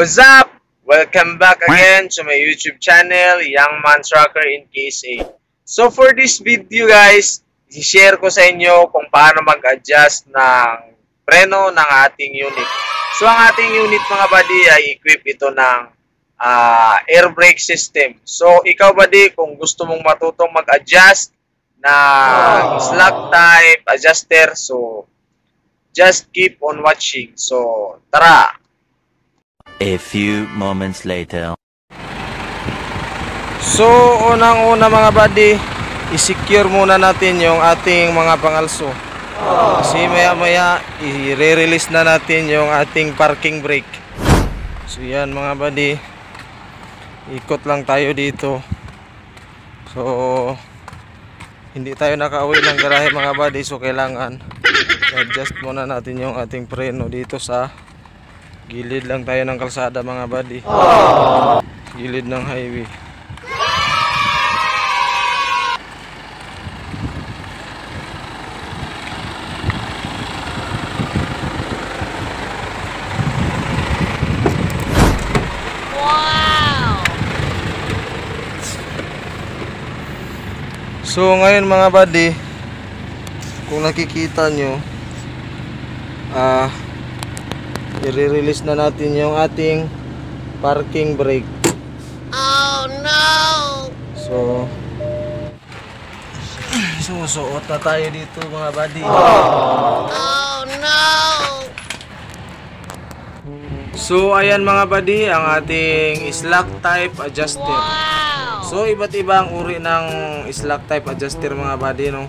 What's up? Welcome back again to my YouTube channel, Young Man Tracker in KSA. So for this video guys, i-share ko sa inyo kung paano mag-adjust ng preno ng ating unit. So ang ating unit mga buddy ay equip ito ng uh, air brake system. So ikaw buddy, kung gusto mong matutong mag-adjust ng slack type adjuster, so just keep on watching. So tara! A few moments later. So, unang-una mga buddy, i-secure muna natin yung ating mga pangalso. Kasi maya-maya, i-re-release na natin yung ating parking brake. So, yan mga buddy. Ikot lang tayo dito. So, hindi tayo nakauwi ng garahe mga buddy. So, kailangan adjust muna natin yung ating preno dito sa Gilid lang tayo ng kalsada mga buddy. Gilid ng highway. So ngayon mga buddy, kung nakikita nyo, ah, i-release na natin yung ating parking brake. Oh no! So, susuot na tayo dito mga buddy. Oh no! So, ayan mga buddy, ang ating slack type adjuster. Wow! So, iba't iba ang uri ng slack type adjuster mga buddy, no?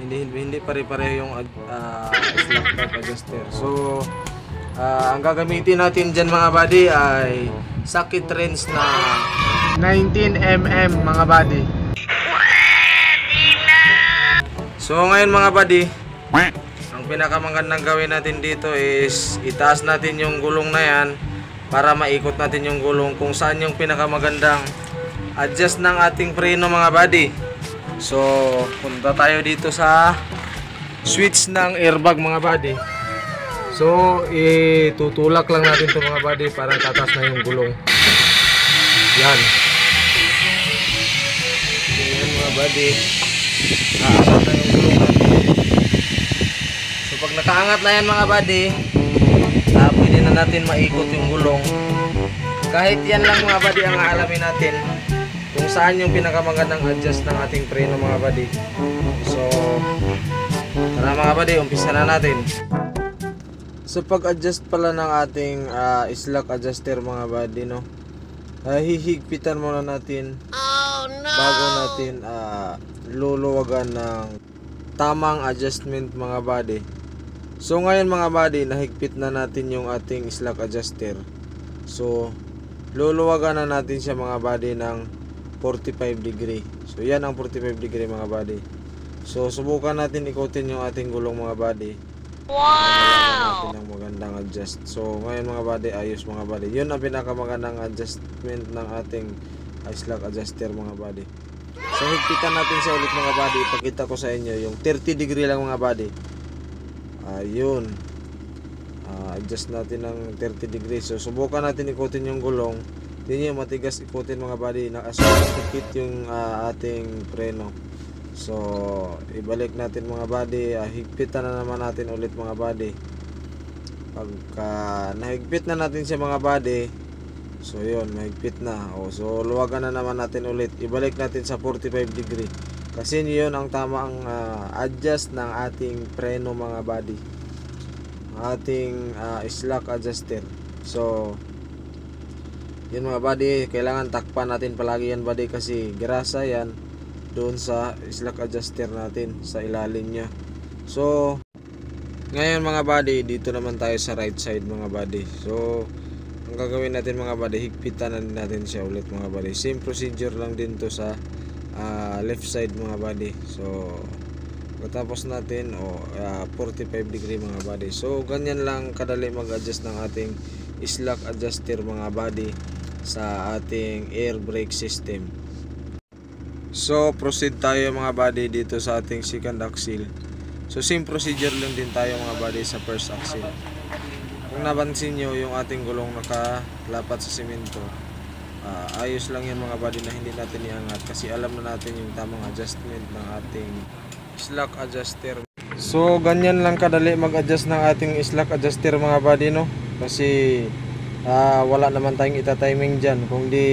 Hindi hindi, pare-pareho yung ah, slack type adjuster. So, ah, ang gagamitin natin diyan mga buddy ay socket wrench na 19mm mga buddy. So, ngayon mga buddy, ang pinakamagandang gawin natin dito is itaas natin yung gulong na yan para maikot natin yung gulong kung saan yung pinakamagandang adjust ng ating preno mga buddy. So, punta tayo dito sa switch ng airbag mga buddy. So, itutulak lang natin ito mga buddy para tatas na yung gulong. Yan. Yan mga buddy. Aangat na yung gulong natin. So, pag nakaangat na yan mga buddy, ah, pwede na natin maikot yung gulong. Kahit yan lang mga buddy ang aalamin natin kung saan yung pinakamagandang adjust ng ating preno mga buddy. So, tara mga buddy, umpisa na natin. So pag-adjust pala ng ating ah, slack adjuster mga buddy no. ah, hihigpitan muna natin Oh no! bago natin ah, luluwagan ng tamang adjustment mga buddy. So ngayon mga buddy, nahigpit na natin yung ating slack adjuster. So luluwagan na natin siya mga buddy ng 45 degree. So yan ang 45 degree mga buddy. So subukan natin ikutin yung ating gulong mga buddy. Wow! natin ang magandang adjust. So, ngayon mga buddy, ayos mga buddy. Yun ang pinakamagandang adjustment ng ating ice lock adjuster mga buddy. So, higpitan natin siya ulit mga buddy. Ipakita ko sa inyo yung 30 degree lang mga buddy. Ayun. Ah, adjust natin ng 30 degree. So, subukan natin ikutin yung gulong. Hindi nyo matigas ikutin mga buddy. Nakasukit yung ah, ating preno. So, ibalik natin mga buddy. Ah, higpitan na naman natin ulit mga buddy. Pagka nahigpit na natin siya mga buddy, so yun, mahigpit na. O, so, luwagan na naman natin ulit. Ibalik natin sa 45 degree. Kasi yun ang tamang ah, adjust ng ating preno mga buddy. Ating ah, slack adjuster. So, yun mga buddy, kailangan takpan natin palagi yan buddy kasi grasa yan doon sa slack adjuster natin sa ilalim niya. So, ngayon mga buddy, dito naman tayo sa right side mga buddy. So, ang gagawin natin mga buddy, higpitan natin siya ulit mga buddy. Same procedure lang din to sa ah, left side mga buddy. So, pagkatapos natin, o 45 degree mga buddy. So, ganyan lang kadali mag-adjust ng ating slack adjuster mga buddy sa ating air brake system. So, proceed tayo mga buddy dito sa ating second axle. So, same procedure lang din tayo mga buddy sa first axle. kung nabansin nyo yung ating gulong nakalapat sa simento ah, ayos lang yan mga buddy na hindi natin iangat kasi alam na natin yung tamang adjustment ng ating slack adjuster so ganyan lang kadali mag-adjust ng ating slack adjuster mga buddy no kasi ah, wala naman tayong ita-timing dyan. Kung di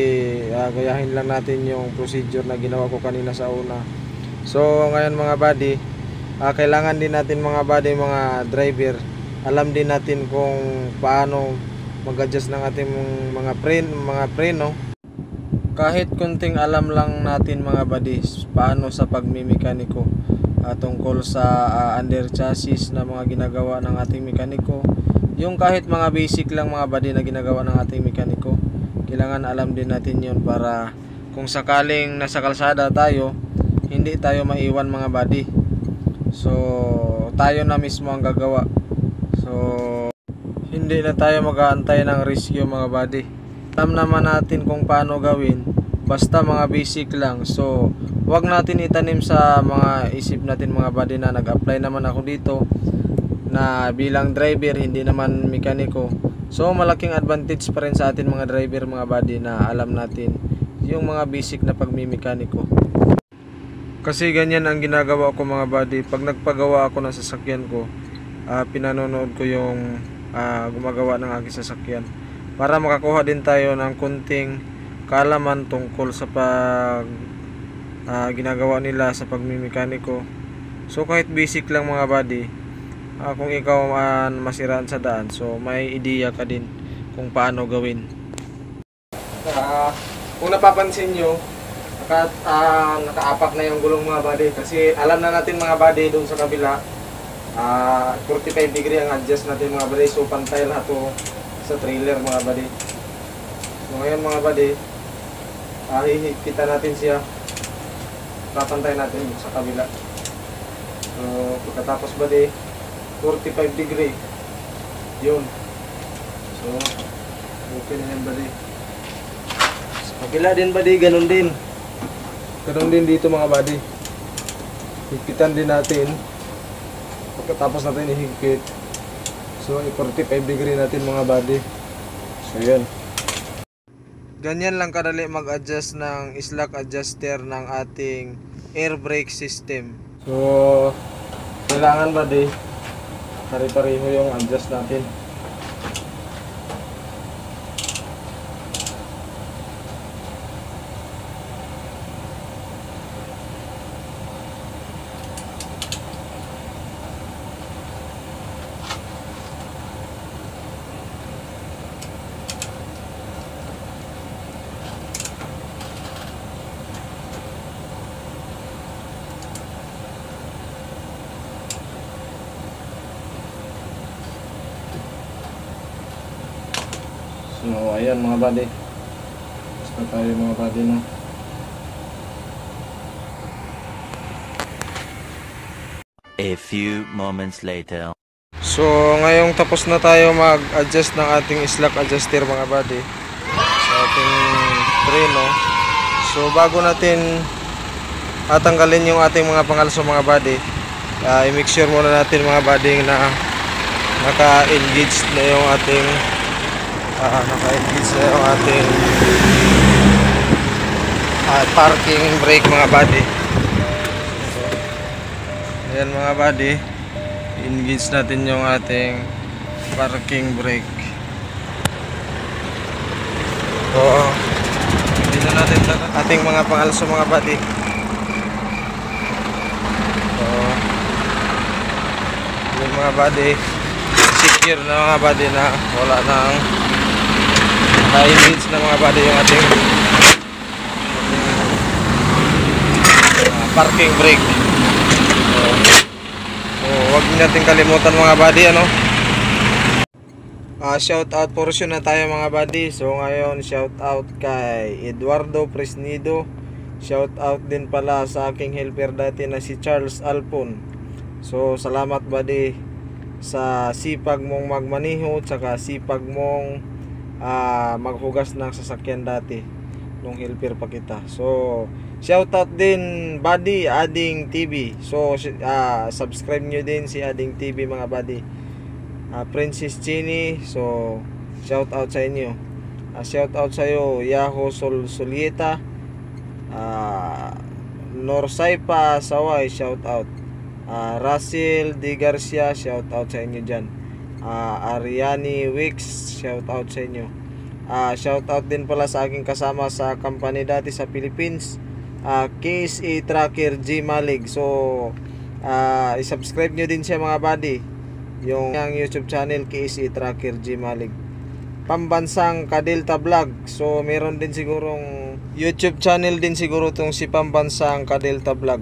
ah, gayahin lang natin yung procedure na ginawa ko kanina sa una. So ngayon mga buddy ah, kailangan din natin mga buddy mga driver alam din natin kung paano mag-adjust ng ating mga pre mga preno. Kahit kunting alam lang natin mga buddies paano sa pagmimekaniko ah, tungkol sa ah, under chassis na mga ginagawa ng ating mekaniko. Yung kahit mga basic lang mga buddy na ginagawa ng ating mekaniko kailangan alam din natin yun para kung sakaling nasa kalsada tayo hindi tayo maiwan mga buddy so tayo na mismo ang gagawa. So hindi na tayo mag-aantay ng rescue mga buddy alam naman natin kung paano gawin basta mga basic lang. So wag natin itanim sa mga isip natin mga buddy na nag-apply naman ako dito na bilang driver hindi naman mekaniko. So malaking advantage pa rin sa atin mga driver mga buddy na alam natin yung mga basic na pagmimekaniko. Kasi ganyan ang ginagawa ko mga buddy. Pag nagpagawa ako ng sasakyan ko ah, pinanonood ko yung ah, gumagawa ng aking sasakyan. Para makakuha din tayo ng kunting kaalaman tungkol sa pag ah, ginagawa nila sa pagmimekaniko so kahit basic lang mga buddy ah, kung ikaw man masiraan sa daan so may ideya ka din kung paano gawin Ah, kung napapansin nyo naka, ah, nakaapak na yung gulong mga buddy kasi alam na natin mga buddy doon sa kabila Ah, 45 degree ang adjust natin mga buddy. So pantay lahat to sa trailer mga buddy. So ngayon mga buddy, ah, hihigpitan natin siya. Papantay natin sa kabila. So pagkatapos buddy, 45 degree. Yun. So okay na yan buddy. Sa kabila din buddy, ganun din. Ganun din dito mga buddy. Higpitan din natin pagkatapos natin ihigpit so i-45 degree natin mga body so yun ganyan lang kadali mag-adjust ng slack adjuster ng ating air brake system. So kailangan body pare-pareho yung adjust natin so ayan mga body basta tayo mga body no A few moments later. So, ngayong tapos na tayo mag-adjust ng ating slack adjuster mga buddy sa ating preno. So, bago natin tatanggalin yung ating mga pangalso mga buddy, ah, i-make sure muna natin mga buddy na naka-engage na yung ating ah, naka-engage na yung ating ah, parking brake mga buddy. Ayan mga buddy. Engage natin yung ating parking brake. So na natin ating mga pangalso mga buddy. So yung mga buddy. Secure na mga buddy na wala nang na-engage na mga buddy yung ating, ah, parking brake so, So, wag natin kalimutan mga buddy ano. Ah, shout out portion na tayo mga buddy. So ngayon shout out kay Eduardo Presnido. Shout out din pala sa aking helper dati na si Charles Alpon. So salamat buddy sa sipag mong magmaniho at saka sipag mong ah, maghugas ng sasakyan dati nung helper pa kita. So Shoutout din Buddy Ading TV. So ah, subscribe nyo din si Ading TV mga buddy. ah, Princess Chini. So, shout out sa inyo. Ah, shout out sa iyo, Yahoo Sol Solieta. Ah, Norsaipa Saway, shout out. Ah, Russell Di Garcia, shout out sa inyo dyan. Ah, Ariani Wicks, shout out sa inyo. Ah, shout out din pala sa aking kasama sa company dati sa Philippines. Ah, KSA Tracker G Malig. So, ah, i-subscribe nyo din siya mga buddy. Yung, yung YouTube channel KSA Tracker G Malig. Pambansang Kadelta Vlog. So, meron din sigurong YouTube channel din siguro tong si Pambansang Kadelta Vlog.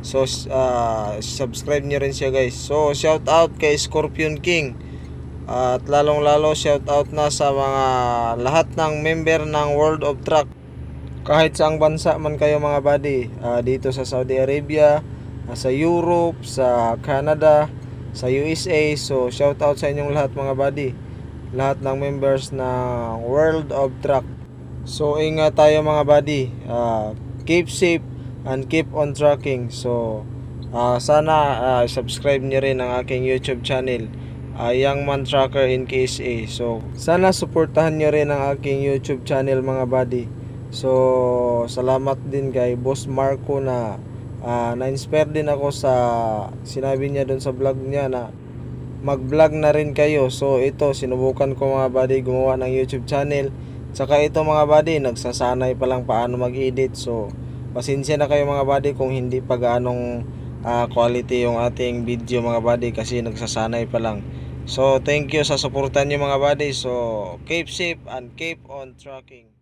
So, ah, subscribe nyo rin siya guys. So, shout out kay Scorpion King. At lalong-lalo shout out na sa mga lahat ng member ng World of Truck. Kahit saang bansa man kayo mga buddy, ah, dito sa Saudi Arabia, ah, sa Europe, sa Canada, sa USA. So shout out sa inyong lahat mga buddy. Lahat ng members ng World of Truck. So ingat tayo mga buddy. Ah, keep safe and keep on trucking. So ah, sana ah, subscribe niyo rin ang aking YouTube channel uh, Young Man Tracker in KSA. So, sana suportahan nyo rin ang aking YouTube channel mga buddy. So, salamat din kay Boss Marco na ah, na-inspire din ako sa sinabi niya doon sa vlog niya na mag-vlog na rin kayo. So, ito, sinubukan ko mga buddy gumawa ng YouTube channel. Tsaka ito mga buddy, nagsasanay pa lang paano mag-edit. So, pasensya na kayo mga buddy kung hindi pa gaanong ah, quality yung ating video mga buddy kasi nagsasanay pa lang. So, thank you sa suportan nyo mga buddy. So, keep safe and keep on trucking.